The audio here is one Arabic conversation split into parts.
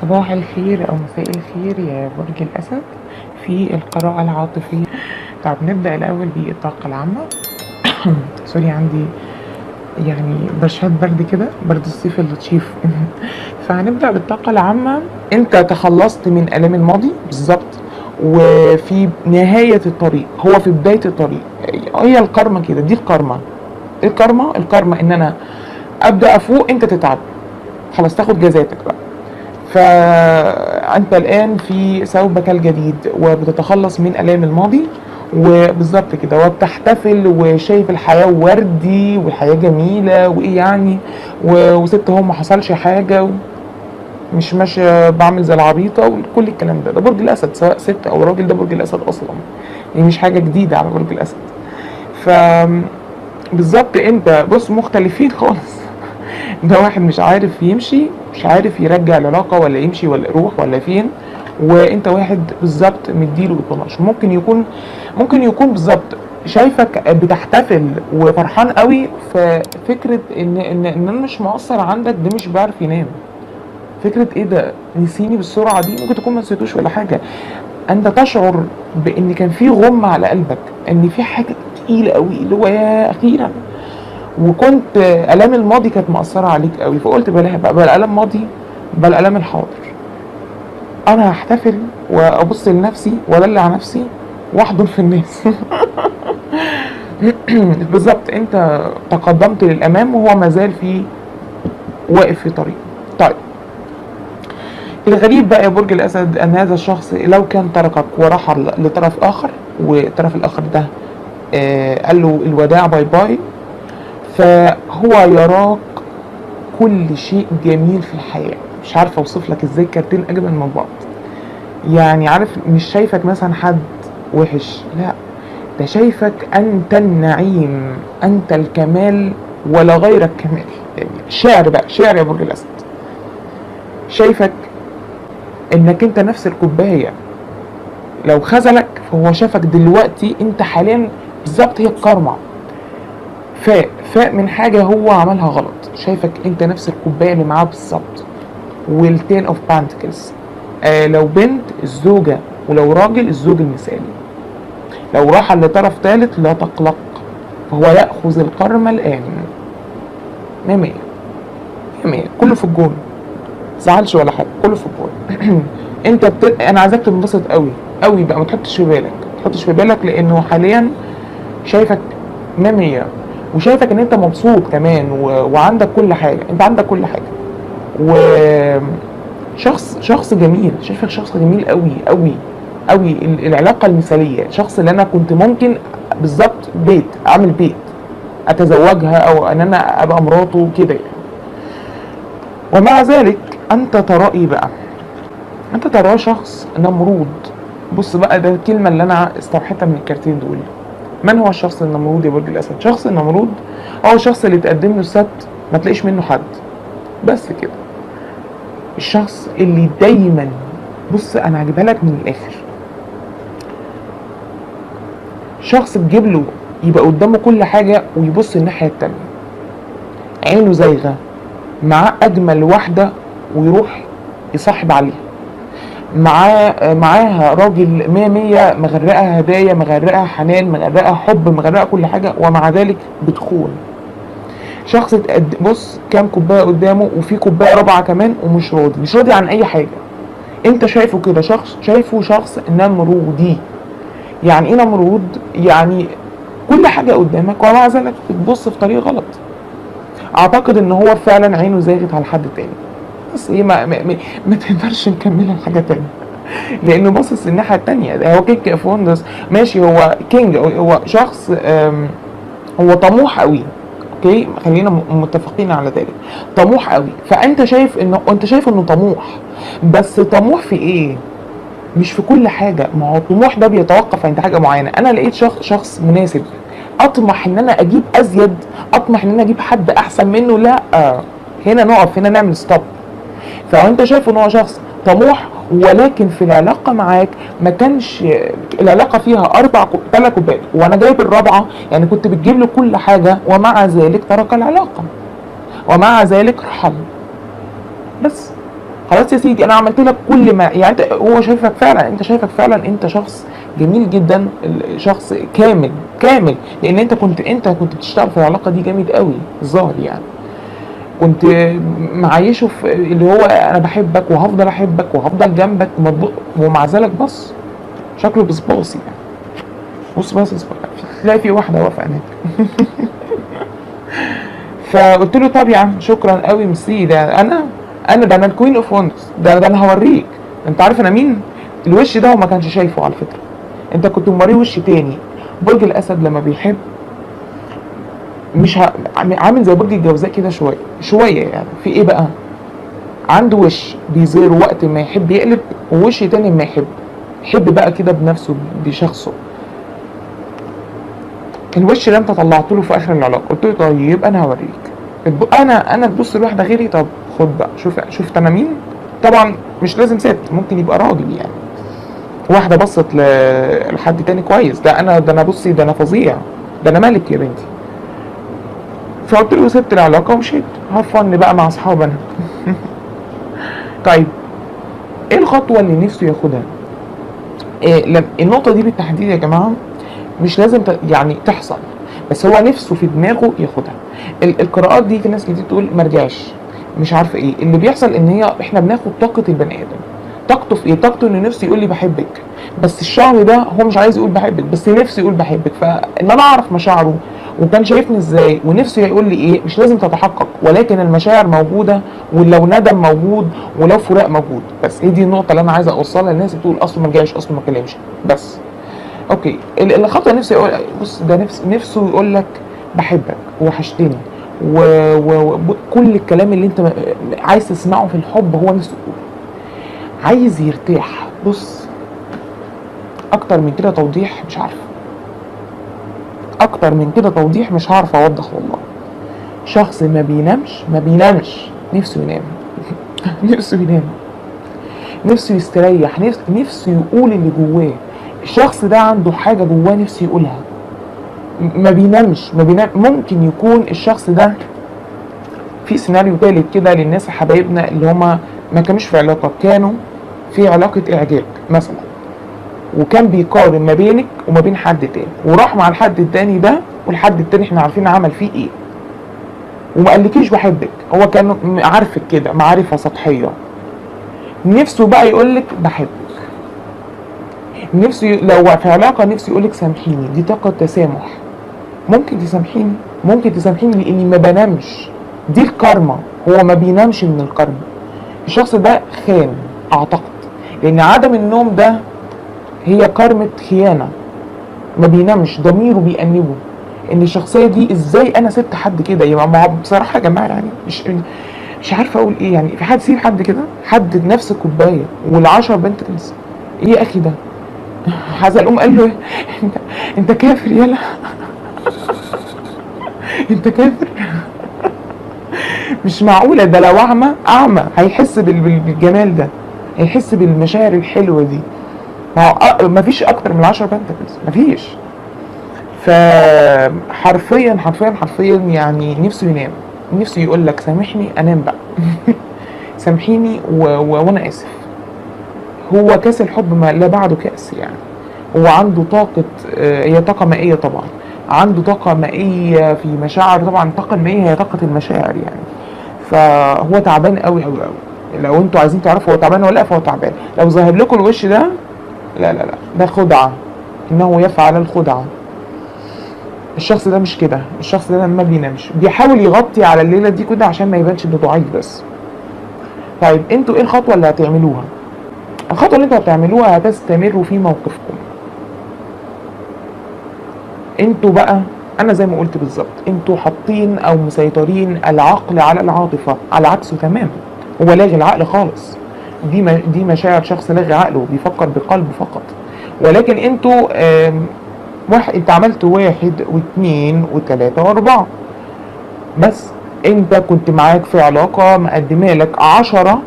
صباح الخير أو مساء الخير يا برج الأسد في القراءة العاطفية. طب نبدأ الأول بالطاقة العامة. سوري عندي يعني برشات برد كده برد الصيف اللطيف فهنبدأ بالطاقة العامة. أنت تخلصت من آلام الماضي بالظبط وفي نهاية الطريق هو في بداية الطريق. هي الكارما كده دي الكارما. الكارما الكارما إن أنا أبدأ أفوق أنت تتعب. خلاص تاخد جزاتك بقى. فأنت الآن في ثوبك الجديد وبتتخلص من الام الماضي وبالظبط كده وبتحتفل وشايف الحياة وردي والحياة جميلة وإيه يعني وست هو ما حصلش حاجة و- مش ماشية بعمل زي العبيطة وكل الكلام ده. ده برج الأسد سواء ست أو راجل ده برج الأسد أصلا. يعني مش حاجة جديدة على برج الأسد. ف بالظبط انت بص مختلفين خالص. ده واحد مش عارف يمشي مش عارف يرجع العلاقة ولا يمشي ولا يروح ولا فين وانت واحد بالظبط مديله الطناش ممكن يكون ممكن يكون بالظبط شايفك بتحتفل وفرحان قوي في فكره إن إن إن أنا مش مقصر عندك ده مش بيعرف ينام. فكرة إيه ده؟ نسيني بالسرعة دي؟ ممكن تكون ما نسيتوش ولا حاجة. أنت تشعر بإن كان في غم على قلبك إن في حاجة تقيلة قوي اللي هو يا أخيرا. وكنت الام الماضي كانت مأثرة عليك قوي فقلت بلاها بقى بلا الام ماضي بلا الام الحاضر. أنا هحتفل وأبص لنفسي وأدلع نفسي واحضن في الناس. بالظبط أنت تقدمت للأمام وهو ما زال في واقف في طريقه. طيب. الغريب بقى يا برج الأسد أن هذا الشخص لو كان تركك ورحل لطرف آخر والطرف الآخر ده آه قال له الوداع bye bye فهو يراك كل شيء جميل في الحياة. مش عارفة أوصف لك إزاي كارتين أجمل من بعض. يعني عارف مش شايفك مثلا حد وحش لا. ده شايفك أنت النعيم أنت الكمال ولا غيرك كمال. يعني شعر بقى شعر يا برج الأسد. شايفك إنك أنت نفس الكوباية. لو خذلك فهو شافك دلوقتي أنت حاليا بالظبط هي الكارما. فاق فاق من حاجة هو عملها غلط. شايفك انت نفس الكوباية اللي معاه بالظبط. وال ten of pentacles آه لو بنت الزوجة ولو راجل الزوج المثالي. لو رحل لطرف ثالث لا تقلق. فهو يأخذ الكرمه الآن. مية مية. مية كله في الجون. زعلش ولا حاجة. كله في الجون. انت بت... أنا عايزك تنبسط قوي قوي بقى. ما تحطش في بالك. ما تحطش في بالك لأنه حاليا شايفك مية. وشايفك إن أنت مبسوط كمان. وعندك كل حاجة أنت عندك كل حاجة. و شخص جميل شايفك شخص جميل قوي قوي قوي ال- العلاقة المثالية شخص اللي أنا كنت ممكن بالظبط بيت أعمل بيت أتزوجها أو إن أنا أبقى مراته كده يعني. ومع ذلك أنت ترى إيه بقى؟ أنت تراه شخص نمرود. بص بقى ده الكلمة اللي أنا استوحيتها من الكارتين دول. من هو الشخص النمرود يا برج الأسد؟ شخص النمرود هو الشخص اللي تقدم له السبت ما تلاقيش منه حد. بس كده. الشخص اللي دايما بص أنا هجيبها لك من الآخر. شخص تجيب له يبقى قدامه كل حاجة ويبص الناحية التانية. عينه زايغة معاه أجمل واحدة ويروح يصاحب عليها. معاه معاها راجل مية مية مغرقها هدايا مغرقها حنان مغرقها حب مغرقها كل حاجة ومع ذلك بتخون. شخص بص كام كوباية قدامه وفي كوباية رابعة كمان ومش راضي مش راضي عن أي حاجة. أنت شايفه كده شخص شايفه شخص نمرودي. يعني إيه نمرود؟ يعني كل حاجة قدامك ومع ذلك بتبص في طريق غلط. أعتقد إن هو فعلا عينه زاغت على حد تاني. بس إيه ما, ما, ما, تقدرش نكملها لحاجه تانية لأنه باصص الناحيه التانية. هو king of wands ماشي هو king هو شخص هو طموح قوي. أوكي؟ خلينا متفقين على ذلك. طموح قوي. فأنت شايف إنه أنت شايف إنه طموح. بس طموح في إيه؟ مش في كل حاجة. ما هو الطموح ده بيتوقف عند حاجة معينة. أنا لقيت شخص شخص مناسب. أطمح إن أنا أجيب أزيد. أطمح إن أنا أجيب حد أحسن منه. لا. هنا نقف هنا نعمل stop فأنت شايف إن هو شخص طموح ولكن في العلاقة معاك ما كانش العلاقة فيها أربع ثلاث كوبايات وأنا جايب الرابعة يعني كنت بتجيب له كل حاجة ومع ذلك ترك العلاقة. ومع ذلك رحل بس. خلاص يا سيدي أنا عملت لك كل ما يعني أنت هو شايفك فعلا أنت شايفك فعلا أنت شخص جميل جدا شخص كامل كامل. لأن أنت كنت أنت كنت بتشتغل في العلاقة دي جامد قوي الظاهر يعني. كنت معيشه في اللي هو أنا بحبك وهفضل أحبك وهفضل جنبك ومع ذلك بص. شكله بصباصي يعني. بص بص بص. تلاقي في واحدة واقفة هناك. فقلت له طب يا عم شكرا قوي ميرسي ده أنا أنا ده أنا ال queen of wands ده ده أنا هوريك. أنت عارف أنا مين؟ الوش ده هو ما كانش شايفه على فكرة. أنت كنت موريه وش تاني. برج الأسد لما بيحب مش. عامل زي برج الجوزاء كده شوية شوية يعني. في إيه بقى؟ عنده وش بيظهر وقت ما يحب يقلب ووش تاني ما يحب. يحب بقى كده بنفسه بشخصه. الوش اللي أنت طلعت له في آخر العلاقة. قلت له طيب أنا هوريك. أنا أنا تبص لواحدة غيري طب خد بقى شوف شفت أنا مين طبعا مش لازم ست ممكن يبقى راجل يعني. واحدة بصت لحد تاني كويس. ده أنا ده أنا بصي ده أنا فظيع. ده أنا ملك يا بنتي. فقلت له سبت العلاقه ومشيت هفن بقى مع اصحابي أنا طيب إيه الخطوة اللي نفسه ياخدها؟ إيه النقطة دي بالتحديد يا جماعة مش لازم يعني تحصل بس هو نفسه في دماغه ياخدها. ال- القراءات دي في ناس كتير تقول مرجعش مش عارفة إيه. اللي بيحصل إن هي إحنا بناخد طاقة البني آدم. طاقته في إيه طاقته إن نفسه يقول لي بحبك بس الشعر ده هو مش عايز يقول بحبك بس نفسه يقول بحبك. فان أنا أعرف مشاعره وكان شايفني إزاي ونفسه يقول لي إيه مش لازم تتحقق ولكن المشاعر موجودة ولو ندم موجود ولو فراق موجود. بس هي دي النقطة اللي أنا عايز أوصلها للناس بتقول اصله ما جاش اصله ما كلمش بس. أوكي. ال- اللي خطوه نفسه يقول بص ده نفس نفسه يقول لك بحبك وحشتني وكل الكلام اللي أنت عايز تسمعه في الحب هو نفسه يقوله. عايز يرتاح. بص. أكتر من كده توضيح مش عارف أكتر من كده توضيح مش هعرف اوضح والله. شخص ما بينامش ما بينامش. نفسه ينام. نفسه ينام. نفسه يستريح نفسه, يقول اللي جواه. الشخص ده عنده حاجة جواه نفسه يقولها. ما بينامش ما بينام ممكن يكون الشخص ده في سيناريو تالت كده للناس حبايبنا اللي هما ما كانوش في علاقة كانوا في علاقة إعجاب مثلا. وكان بيقارن ما بينك وما بين حد تاني. وراح مع الحد التاني ده والحد التاني إحنا عارفين عمل فيه إيه. وما قالكيش بحبك. هو كان عارفك كده معرفة سطحية. نفسه بقى يقولك بحبك. نفسه لو في علاقة نفسه يقولك سامحيني. دي طاقة تسامح. ممكن تسامحيني؟ ممكن تسامحيني لإني ما بنامش. دي الكارما. هو ما بينامش من الكارما. الشخص ده خان أعتقد. لأن عدم النوم ده هي كارمة خيانة. ما بينامش. ضميره بيأنبه. إن الشخصية دي إزاي أنا سبت حد كده؟ يبقى ما بصراحة يا جماعة يعني مش مش عارفة أقول إيه يعني. في حد يسيب حد كده؟ حد نفس الكوباية والعشرة بنت كنز إيه يا أخي ده؟ حزلقوم قال له إيه؟ انت أنت كافر يلا. أنت كافر. مش معقولة. ده لو أعمى أعمى هيحس بال- بال- بالجمال ده. هيحس بالمشاعر الحلوة دي. ما هو أ- مفيش أكتر من 10 بنتكلز. مفيش فحرفيا حرفيا حرفيا يعني نفسه ينام. نفسه يقول لك سامحني أنام بقى. سامحيني و... و... وأنا آسف. هو كاس الحب ما لا بعده كأس يعني. هو عنده طاقة آه، هي طاقة مائية طبعا. عنده طاقة مائية في مشاعر. طبعا الطاقة المائية هي طاقة المشاعر يعني. فهو تعبان قوي قوي قوي لو أنتوا عايزين تعرفوا هو تعبان ولا لا فهو تعبان. لو ظاهر لكم الوش ده لا لا لا. ده خدعة. إنه يفعل الخدعة. الشخص ده مش كده. الشخص ده ما بينامش بيحاول يغطي على الليلة دي كده عشان ما يبانش إنه ضعيف بس. طيب أنتوا إيه الخطوة اللي هتعملوها؟ الخطوة اللي أنتوا هتعملوها هتستمروا في موقفكم. أنتوا بقى أنا زي ما قلت بالظبط أنتوا حاطين أو مسيطرين العقل على العاطفة. على عكسه تماما. هو لاغي العقل خالص. دي دي مشاعر شخص لاغي عقله بيفكر بقلبه فقط. ولكن أنتوا واحد انت عملت واحد واثنين وثلاثة واربعة. بس انت كنت معاك في علاقة مقدمة لك عشرة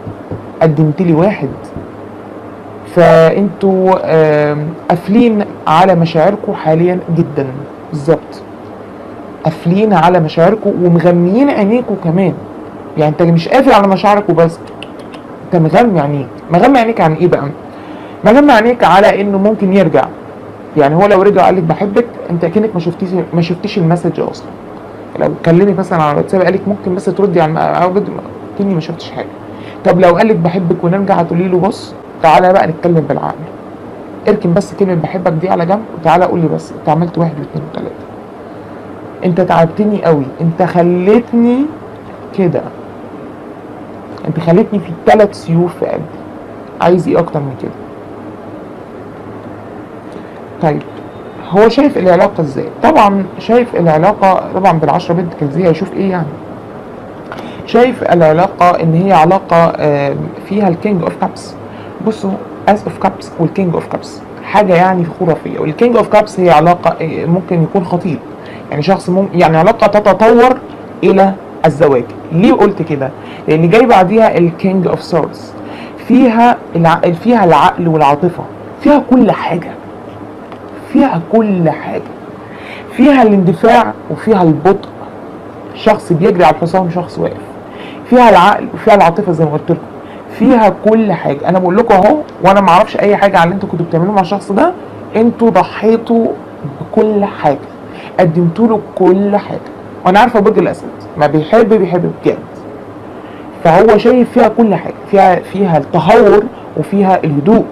قدمت لي واحد. فانتوا قافلين على مشاعركم حاليا جدا. بالظبط. قافلين على مشاعركم ومغميين عينيكم كمان. يعني انت مش قافل على مشاعرك وبس. انت مغمي عينيك مغمي عينيك عن إيه بقى؟ مغمي عينيك على إنه ممكن يرجع. يعني هو لو رجع قال لك بحبك أنت أكنك ما شفتيش ما شفتيش المسج أصلا. لو كلمك مثلا على الواتساب قال لك ممكن بس تردي على أو كني ما شفتش حاجة. طب لو قال لك بحبك ونرجع هتقولي له بص تعالى بقى نتكلم بالعقل. اركن بس كلمة بحبك دي على جنب وتعالى قول لي بس أنت عملت واحد واثنين وثلاثه أنت تعبتني قوي. أنت خليتني كده. انت خليتني في ثلاث سيوف في قلبي. عايز إيه أكتر من كده؟ طيب هو شايف العلاقة إزاي؟ طبعا شايف العلاقة طبعا بالعشرة بنت كنزية هيشوف إيه يعني؟ شايف العلاقة ان هي علاقة فيها ال king of cups. بصوا ace of cups وال king of cups حاجة يعني خرافية. وال king of cups هي علاقة آه، ممكن يكون خطيب يعني شخص ممكن يعني علاقة تتطور إلى الزواج. ليه قلت كده؟ لأن جاي بعديها ال king of swords فيها الع... فيها العقل والعاطفة. فيها كل حاجة. فيها كل حاجة. فيها الاندفاع وفيها البطء. شخص بيجري على الحصان وشخص واقف. فيها العقل وفيها العاطفة زي ما قلت لكم. فيها كل حاجة. أنا بقول لكم أهو وأنا ما أعرفش أي حاجة على اللي أنتوا كنتوا بتعملوه مع الشخص ده أنتوا ضحيتوا بكل حاجة. قدمتوا له كل حاجة. وأنا عارفة برج الاسد ما بيحب بيحب بجد. فهو شايف فيها كل حاجة فيها فيها التهور وفيها الهدوء.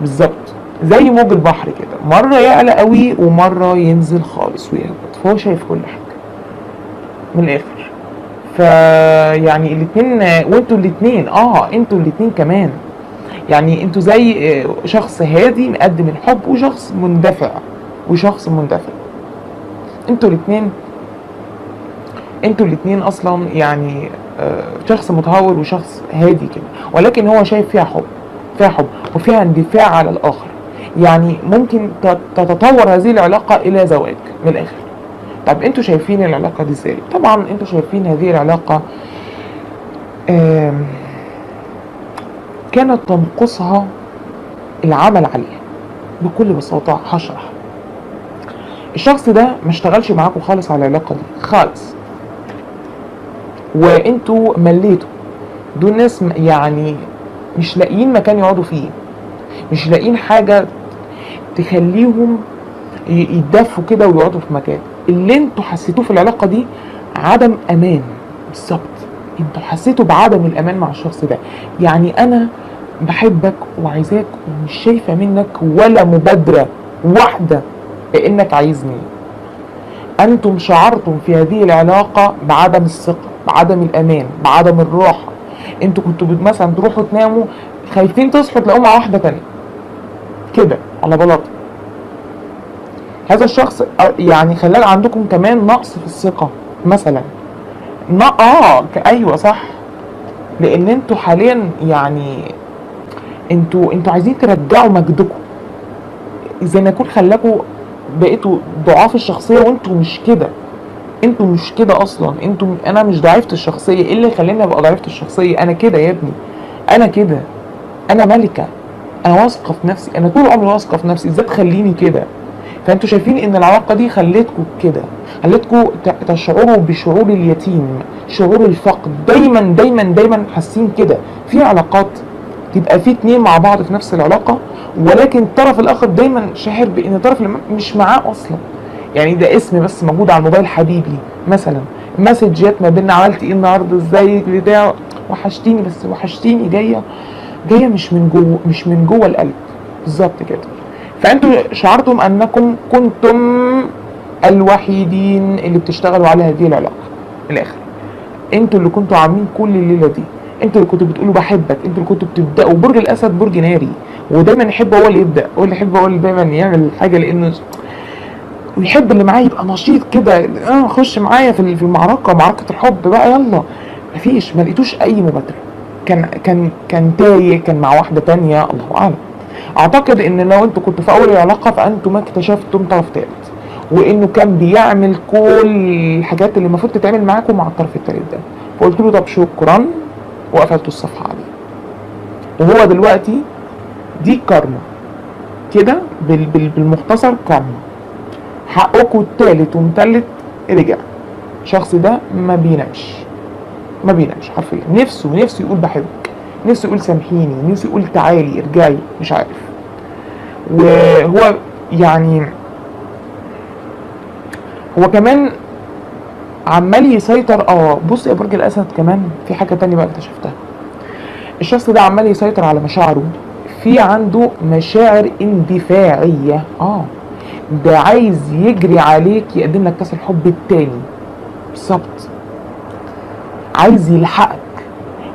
بالظبط زي موج البحر كده. مرة يعلى قوي ومرة ينزل خالص ويهبط. فهو شايف كل حاجة. من الآخر. فيعني الاتنين وانتوا الاتنين آه أنتوا الاتنين كمان. يعني أنتوا زي آه، شخص هادي مقدم الحب وشخص مندفع وشخص مندفع. أنتوا الاتنين أنتوا الاتنين أصلا يعني آه، شخص متهور وشخص هادي كده ولكن هو شايف فيها حب فيها حب وفيها اندفاع على الآخر. يعني ممكن تت- تتطور هذه العلاقة إلى زواج من الآخر. طب أنتوا شايفين العلاقة دي إزاي؟ طبعا أنتوا شايفين هذه العلاقة آم، كانت تنقصها العمل عليها بكل بساطة هشرح الشخص ده ما اشتغلش معاكم خالص على العلاقة دي خالص. وانتوا مليتوا. دول ناس يعني مش لاقيين مكان يقعدوا فيه. مش لاقيين حاجة تخليهم يتدفوا كده ويقعدوا في مكان. اللي أنتوا حسيتوه في العلاقة دي عدم أمان. بالظبط. أنتوا حسيتوا بعدم الأمان مع الشخص ده. يعني أنا بحبك وعايزاك ومش شايفة منك ولا مبادرة واحدة بانك عايزني. أنتم شعرتم في هذه العلاقة بعدم الثقة بعدم الأمان بعدم الراحة. أنتوا كنتوا مثلا تروحوا تناموا خايفين تصحوا تلاقوا مع واحدة تانية. كده على بلاطة. هذا الشخص يعني خلال عندكم كمان نقص في الثقة مثلا. آه أيوه صح. لأن أنتوا حاليا يعني أنتوا أنتوا عايزين ترجعوا مجدكم. زي ما يكون خلاكوا بقيتوا ضعاف الشخصية وانتوا مش كده. أنتوا مش كده أصلا. أنتوا أنا مش ضعيفة الشخصية. إيه اللي يخليني أبقى ضعيفة الشخصية؟ أنا كده يا ابني. أنا كده. أنا ملكة. أنا واثقة في نفسي. أنا طول عمري واثقة في نفسي. إزاي تخليني كده؟ فأنتوا شايفين إن العلاقة دي خلتكم كده. خلتكم تشعروا بشعور اليتيم شعور الفقد. دايما دايما دايما حاسين كده. في علاقات تبقى في اتنين مع بعض في نفس العلاقة ولكن الطرف الآخر دايما شاعر بإن الطرف اللي مش معاه أصلا. يعني ده اسم بس موجود على الموبايل حبيبي مثلا. مسجات ما بيننا عملت إيه النهارده ازيك بتاع. وحشتيني بس وحشتيني جاية جاية مش من جوه مش من جوه القلب. بالظبط كده. فأنتوا شعرتم أنكم كنتم الوحيدين اللي بتشتغلوا على هذه العلاقة. الآخر. أنتوا اللي كنتوا عاملين كل الليلة دي. أنتوا اللي كنتوا بتقولوا بحبك أنتوا اللي كنتوا بتبدأوا. برج الأسد برج ناري ودايما يحب هو اللي يبدأ هو اللي يحب هو اللي دايما يعمل حاجة لأنه ويحب اللي معاه يبقى نشيط كده. آه خش معايا في المعركة معركة الحب بقى يلا. مفيش ما لقيتوش أي مبادرة. كان كان كان تايه كان مع واحدة تانية الله أعلم. أعتقد إن لو أنتوا كنتوا في أول العلاقة فأنتوا ما اكتشفتم طرف ثالث وإنه كان بيعمل كل الحاجات اللي المفروض تتعمل معاكم مع الطرف الثالث ده. فقلت له طب شكرا. وقفلت الصفحة عليه. وهو دلوقتي دي كارما كده بال بال بالمختصر كارما. حقكم التالت ومتلت رجع. الشخص ده ما بينامش ما بينامش حرفيا. نفسه نفسه يقول بحبك. نفسه يقول سامحيني. نفسه يقول تعالي ارجعي مش عارف. وهو يعني هو كمان عمال يسيطر. آه بص يا برج الأسد كمان في حاجة تانية بقى اكتشفتها. الشخص ده عمال يسيطر على مشاعره. في عنده مشاعر اندفاعية. آه ده عايز يجري عليك يقدم لك كاس الحب التاني. بالظبط. عايز يلحقك.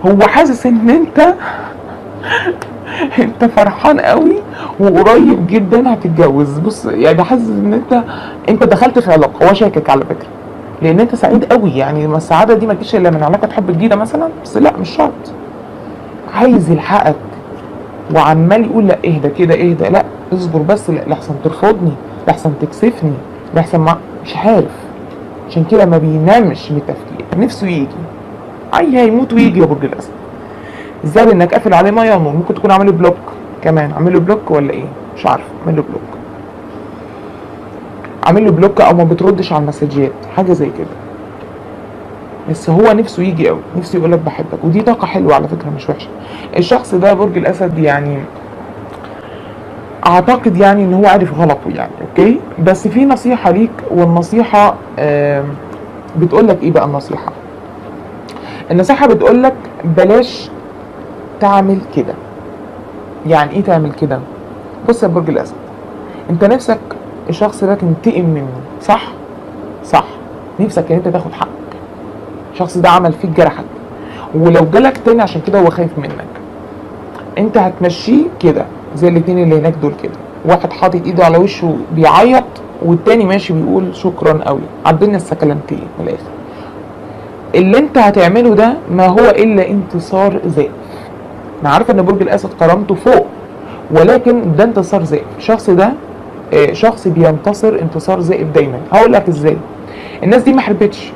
هو حاسس إن أنت أنت فرحان قوي وقريب جدا هتتجوز. بص يعني حاسس إن أنت أنت دخلت في علاقة. هو شاكك على فكرة. لأن أنت سعيد قوي. يعني ما السعادة دي ما تجيش إلا من علاقة حب جديدة مثلا؟ بس لا مش شرط. عايز يلحقك وعمال يقول لا اهدى كده اهدى. لا اصبر بس. لا لحسن ترفضني لحسن تكسفني لحسن ما مش عارف. عشان كده ما بينامش من التفكير. نفسه يجي. أي هيموت ويجي يا برج الأسد. إزاي إنك قافل عليه ونور. ممكن تكون عامل block كمان. عامل block ولا إيه؟ مش عارف. عامل block. عامل له block أو ما بتردش على ال messageات حاجة زي كده. بس هو نفسه يجي قوي نفسه يقول لك بحبك. ودي طاقة حلوة على فكرة مش وحشة. الشخص ده برج الأسد يعني أعتقد يعني إن هو عارف غلطه يعني أوكي؟ بس في نصيحة ليك والنصيحة آم، بتقول لك إيه بقى النصيحة؟ النصيحة بتقول لك بلاش تعمل كده. يعني إيه تعمل كده؟ بص يا برج الأسد أنت نفسك الشخص ده تنتقم منه. صح؟ صح. نفسك إن أنت تاخد حقك. الشخص ده عمل فيك جرحك ولو جالك تاني عشان كده هو خايف منك. أنت هتمشيه كده زي الاتنين اللي هناك دول كده. واحد حاطط إيده على وشه بيعيط والتاني ماشي بيقول شكرا قوي عدلنا السكلنتين من الآخر. اللي أنت هتعمله ده ما هو إلا انتصار زائف أنا عارفه إن برج الأسد كرامته فوق ولكن ده انتصار زائف الشخص ده شخص بينتصر انتصار زائف دايما. هقول لك إزاي. الناس دي ما حربتش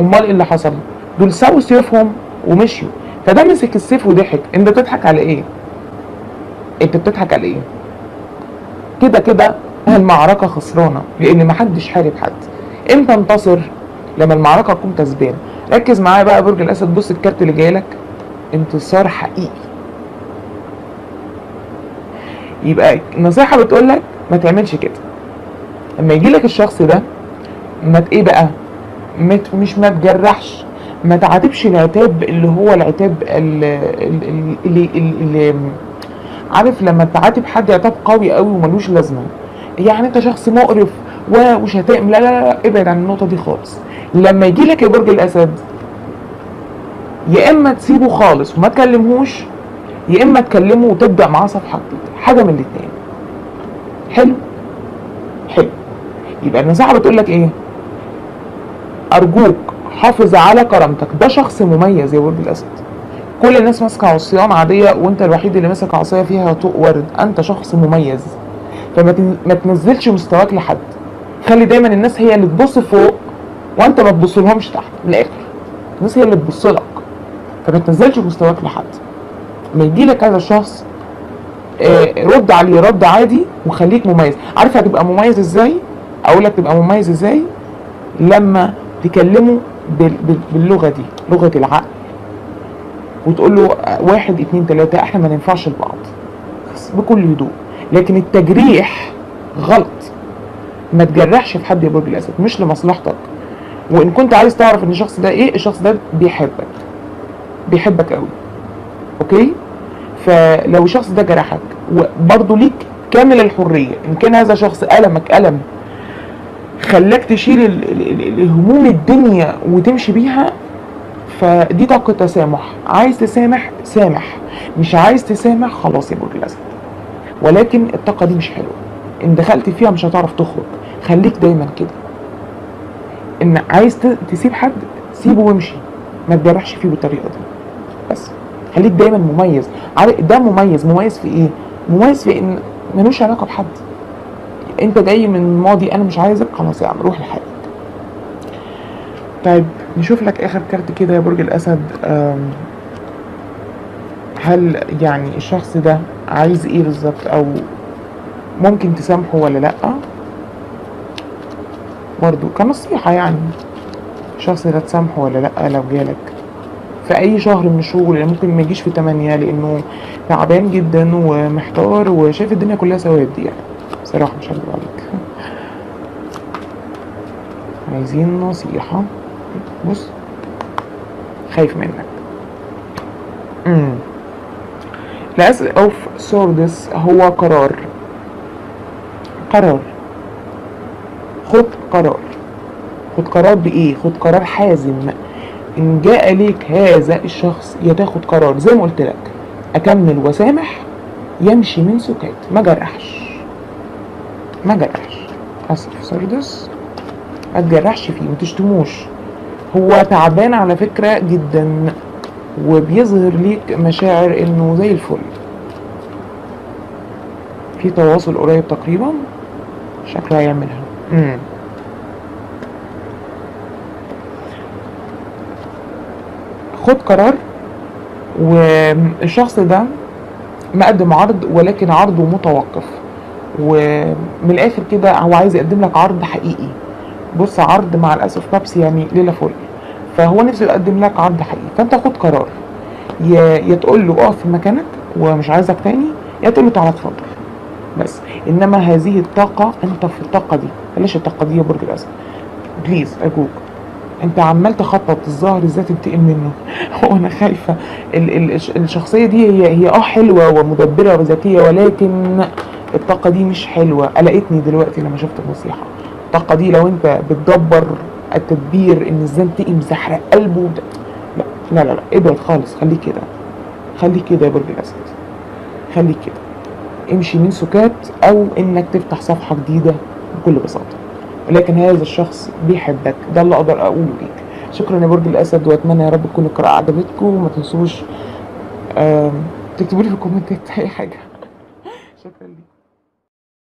أمال إيه اللي حصل؟ دول سووا سيوفهم ومشيوا. فده مسك السيف وضحك. أنت بتضحك على إيه؟ أنت بتضحك على إيه؟ كده كده المعركة خسرانة لأن محدش حارب حد. إمتى انتصر؟ لما المعركة تكون كسبان. ركز معايا بقى برج الأسد. بص الكارت اللي جاي لك. انتصار حقيقي. يبقى النصيحه بتقول لك ما تعملش كده. لما يجي لك الشخص ده ما إيه بقى؟ ما ت- مش ما تجرحش ما تعاتبش العتاب اللي هو العتاب ال- ال- ال- اللي, اللي, اللي عارف لما تعاتب حد عتاب قوي قوي وملوش لازمة. يعني انت شخص مقرف و- وشتائم. لا لا لا ابعد عن النقطة دي خالص. لما يجي لك يا برج الأسد يا إما تسيبه خالص وما تكلمهوش يا إما تكلمه وتبدأ معاه صفحة جديدة. حاجة من الاثنين حلو. حلو. يبقى النصيحه بتقول لك إيه؟ أرجوك حافظ على كرامتك. ده شخص مميز يا برج الأسد. كل الناس ماسكة عصيان عادية وأنت الوحيد اللي ماسك عصاية فيها طوق ورد. أنت شخص مميز. فما ما تنزلش مستواك لحد. خلي دايما الناس هي اللي تبص فوق وأنت ما تبصلهمش تحت من الآخر. الناس هي اللي تبص لك. فما تنزلش مستواك لحد. لما يجي لك هذا الشخص رد عليه رد عادي وخليك مميز. عارف هتبقى مميز إزاي؟ أقول لك تبقى مميز إزاي؟ لما تكلمه بال- بال- باللغة دي لغة العقل وتقول له آه، واحد اتنين تلاتة إحنا ما ننفعش لبعض. بكل هدوء. لكن التجريح غلط. ما تجرحش في حد يا برج الاسد مش لمصلحتك. وإن كنت عايز تعرف إن الشخص ده إيه الشخص ده بيحبك. بيحبك قوي أوكي؟ فلو الشخص ده جرحك وبرضه ليك كامل الحرية إن كان هذا شخص ألمك ألم خلاك تشيل الهموم الدنيا وتمشي بيها فدي طاقة تسامح. عايز تسامح سامح. مش عايز تسامح خلاص يا برج الأسد. ولكن الطاقة دي مش حلوة. إن دخلت فيها مش هتعرف تخرج. خليك دايما كده. إن عايز تسيب حد سيبه وامشي. ما تجرحش فيه بالطريقة دي. بس. خليك دايما مميز. ده مميز. مميز في إيه؟ مميز في إن ملوش علاقة بحد. أنت جاي من ماضي أنا مش عايزك خلاص يا عم روح لحالك طيب نشوف لك آخر كارت كده يا برج الأسد. هل يعني الشخص ده عايز إيه بالظبط؟ أو ممكن تسامحه ولا لأ؟ برضو كنصيحة يعني. الشخص ده تسامحه ولا لأ؟ لو جالك. في أي شهر من الشهور يعني ممكن ما يجيش في 8 لأنه تعبان جدا ومحتار وشايف الدنيا كلها سواد يعني. بصراحه مش هكذب عليك. عايزين نصيحة. بص خايف منك. امم of swords هو قرار. قرار. خد قرار. خد قرار بإيه؟ خد قرار حازم. إن جاء ليك هذا الشخص يا تاخد قرار. زي ما قلت لك أكمل وسامح يمشي من سكات. ما جرحش. ما جرحش. أسف. سردس ما تجرحش فيه ما تشتموش. هو تعبان على فكرة جدا وبيظهر ليك مشاعر إنه زي الفل. في تواصل قريب تقريبا؟ شكله هيعملها امم خد قرار والشخص ده مقدم عرض ولكن عرضه متوقف. ومن الآخر كده هو عايز يقدم لك عرض حقيقي. بص عرض مع الأسف بابسي يعني ليلة فل فهو نفسه يقدم لك عرض حقيقي. فأنت خد قرار. يا تقول له أقف في مكانك ومش عايزك تاني يا تقول له تعالى اتفضل. بس. إنما هذه الطاقة أنت في الطاقة دي. بلاش الطاقة دي يا برج الأسد. بليز ارجوك انت عمال تخطط الظاهر إزاي تنتقم منه. وأنا خايفة ال ال الش- الشخصية دي هي هي آه حلوة ومدبرة وذكية ولكن الطاقة دي مش حلوة. قلقتني دلوقتي لما شفت النصيحة. الطاقة دي لو انت بتدبر التدبير ان إزاي انتقم زحرق قلبه وبت- لا لا لا, لا. ابعد خالص. خليك كده. خليك كده يا برج الاسد خليك كده. امشي من سكات أو انك تفتح صفحة جديدة بكل بساطة. ولكن هذا الشخص بيحبك ده اللي أقدر أقوله ليك شكرا يا برج الأسد وأتمنى يا رب تكون القراءة عجبتكم وما تنسوش تكتبوا لي في الكومنتات أي حاجة.